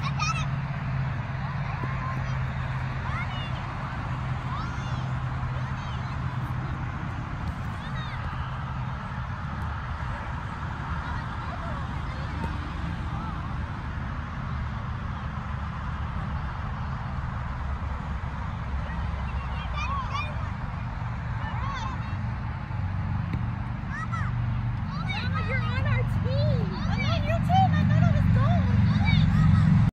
Let's